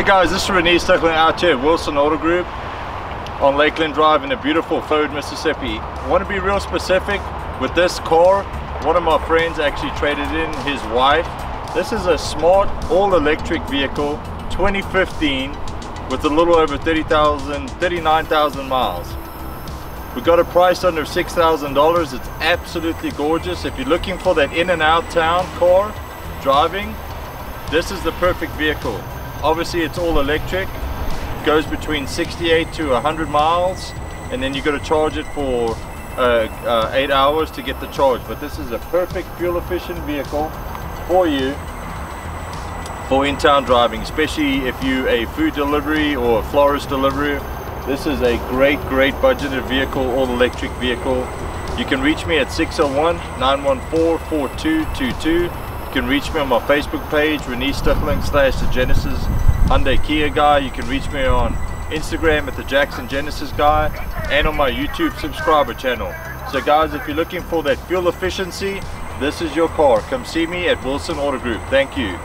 Hey guys, this is Renier Stuckling out here at Wilson Auto Group on Lakeland Drive in the beautiful Flowood, Mississippi. I want to be real specific with this car. One of my friends actually traded in his wife. This is a smart all-electric vehicle, 2015, with a little over 30,000, 39,000 miles. We got a price under $6,000. It's absolutely gorgeous. If you're looking for that in and out town car driving, this is the perfect vehicle. Obviously it's all electric, goes between 68 to 100 miles and then you got to charge it for uh, uh, eight hours to get the charge. But this is a perfect fuel efficient vehicle for you for in-town driving, especially if you a food delivery or florist delivery. This is a great, great budgeted vehicle, all electric vehicle. You can reach me at 601-914-4222 you can reach me on my Facebook page, Renier Stuckling slash the Genesis Hyundai Kia guy. You can reach me on Instagram at the Jackson Genesis guy and on my YouTube subscriber channel. So guys, if you're looking for that fuel efficiency, this is your car. Come see me at Wilson Auto Group. Thank you.